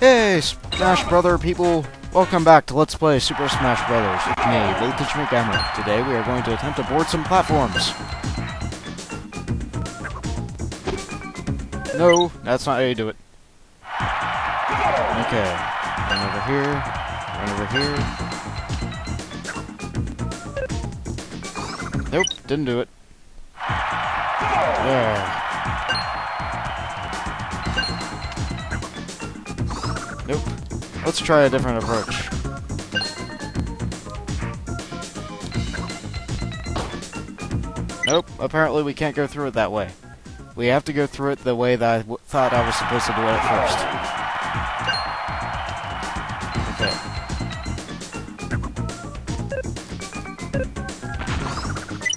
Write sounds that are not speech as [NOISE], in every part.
Hey, Smash Brother people! Welcome back to Let's Play Super Smash Brothers with me, Boltage McGammar. Today we are going to attempt to board some platforms. No, that's not how you do it. Okay, run over here, run over here. Nope, didn't do it. There. Nope. Let's try a different approach. Nope, apparently we can't go through it that way. We have to go through it the way that I thought I was supposed to do it at first.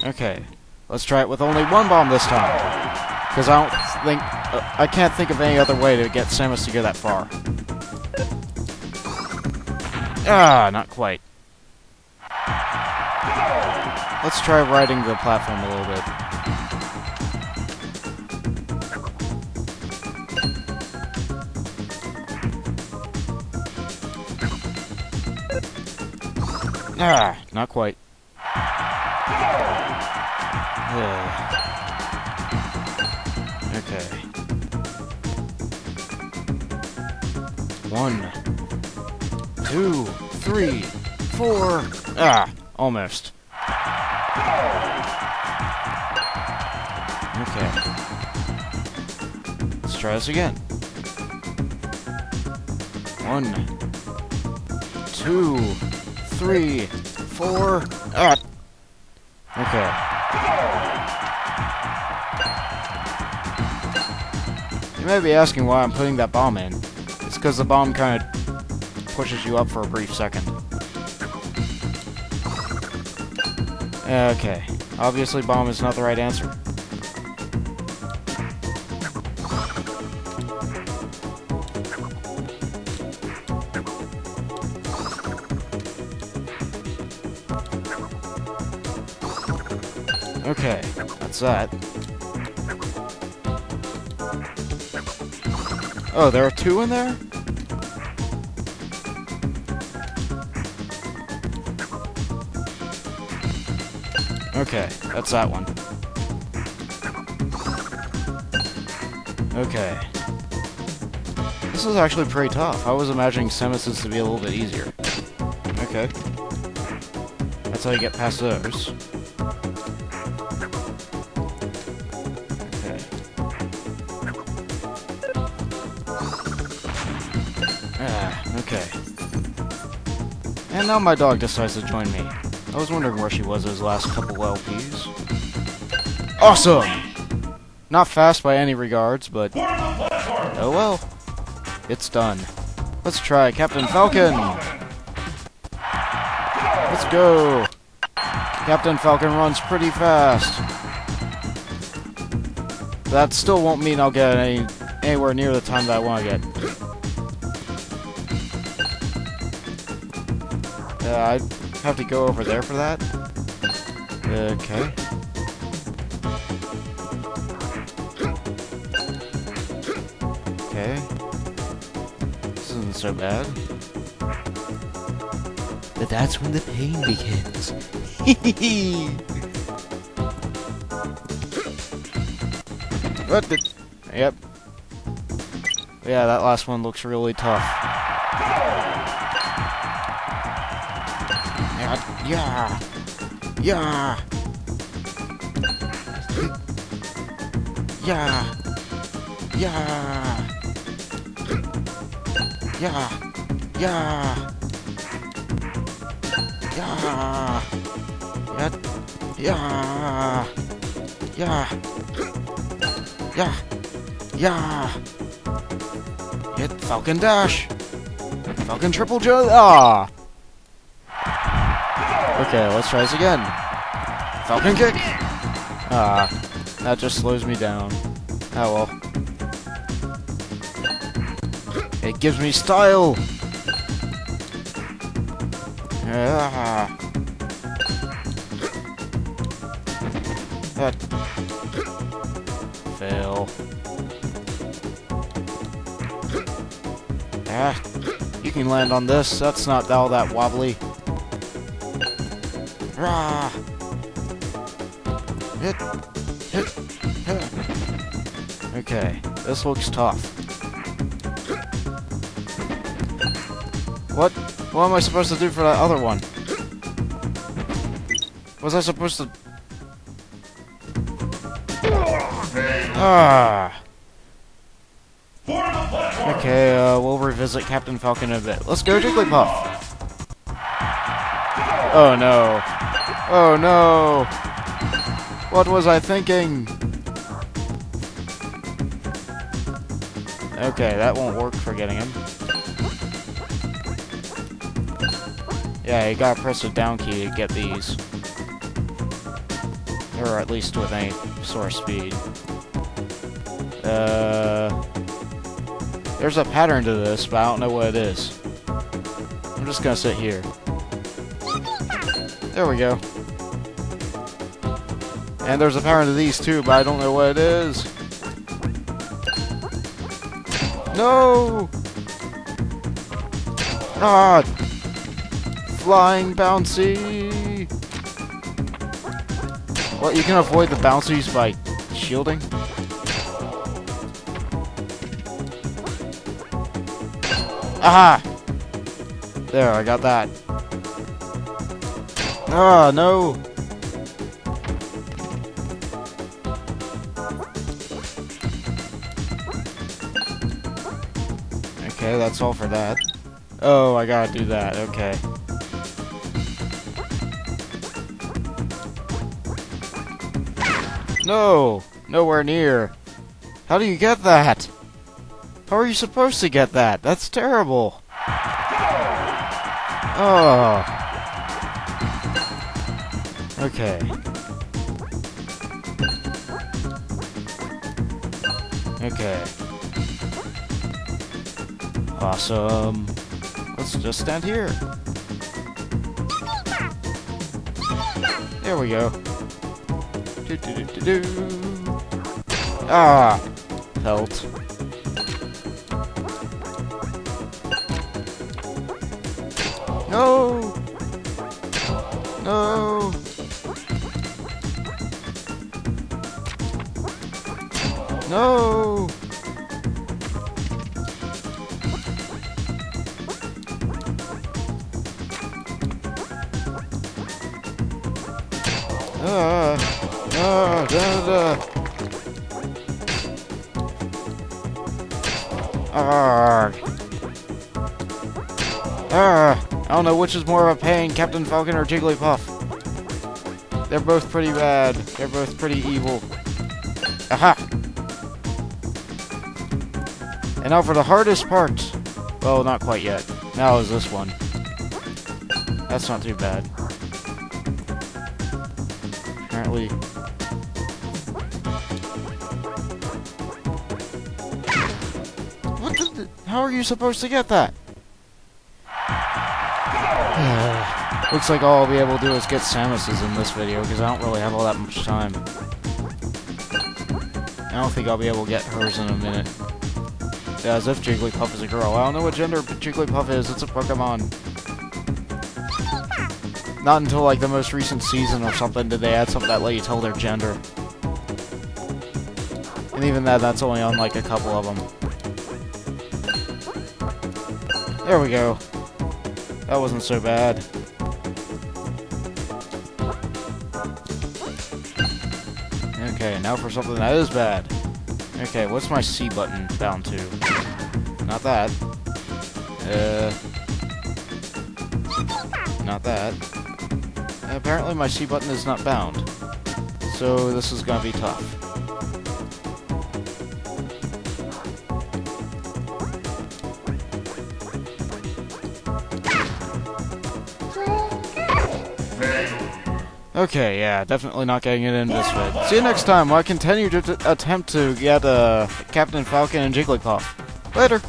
Okay. Okay. Let's try it with only one bomb this time. Because I don't think... Uh, I can't think of any other way to get Samus to go that far. Ah, not quite. Let's try riding the platform a little bit. Ah, not quite. Okay. One, two, three, four. Ah, almost. Okay. Let's try this again. One, two, three, four. Ah. Okay. You may be asking why I'm putting that bomb in. It's because the bomb kind of pushes you up for a brief second. Okay. Obviously, bomb is not the right answer. Okay, that's that. Oh, there are two in there? Okay, that's that one. Okay. This is actually pretty tough. I was imagining Samus's to be a little bit easier. Okay. That's how you get past those. Okay. Ah, okay. And now my dog decides to join me. I was wondering where she was those last couple LPs. Awesome! Not fast by any regards, but... Oh well. It's done. Let's try Captain Falcon! Let's go! Captain Falcon runs pretty fast. That still won't mean I'll get any anywhere near the time that I want to get. Uh, I have to go over there for that? Okay. Okay. This isn't so bad. But that's when the pain begins. [LAUGHS] what the... Yep. Yeah, that last one looks really tough. Yeah. Yeah. Yeah. Yeah. Yeah. Yeah. Yeah. Yeah. Yeah. Yeah. Yeah. Hit Falcon Dash. Falcon Triple Jump. Ah. Okay, let's try this again. Falcon Kick! Ah, that just slows me down. Oh well. It gives me style! Ah. That. Fail. Ah, you can land on this. That's not all that wobbly. Rah! Hit, hit, hit. Okay, this looks tough. What? What am I supposed to do for that other one? Was I supposed to... Ah! Okay, uh, we'll revisit Captain Falcon in a bit. Let's go Jigglypuff! Oh no. Oh no! What was I thinking? Okay, that won't work for getting him. Yeah, you gotta press the down key to get these. Or at least with any of speed. Uh... There's a pattern to this, but I don't know what it is. I'm just gonna sit here. There we go. And there's a pattern to these too, but I don't know what it is. No! Ah! Flying bouncy! Well, you can avoid the bouncies by shielding. Aha! There, I got that. Ah, no! Okay, that's all for that. Oh, I gotta do that, okay. No! Nowhere near. How do you get that? How are you supposed to get that? That's terrible. Oh. Okay. Okay. Awesome. Let's just stand here. There we go. Do, do, do. Ah! Pelt. No! No! No! Ah! Ah! Da, da. I don't know which is more of a pain, Captain Falcon or Jigglypuff. They're both pretty bad. They're both pretty evil. Aha! And now for the hardest part. Well, not quite yet. Now is this one. That's not too bad. Apparently... What the... How are you supposed to get that? [SIGHS] Looks like all I'll be able to do is get Samus's in this video, because I don't really have all that much time. I don't think I'll be able to get hers in a minute. Yeah, as if Jigglypuff is a girl. I don't know what gender Jigglypuff is, it's a Pokemon. Not until like the most recent season or something did they add something that let you tell their gender. And even that, that's only on like a couple of them. There we go. That wasn't so bad. Okay, now for something that is bad. Okay, what's my C button bound to? Not that. Uh... Not that. Apparently my C button is not bound. So this is gonna be tough. Okay, yeah, definitely not getting it in this way. See you next time I continue to attempt to get uh, Captain Falcon and Jigglypuff. Later!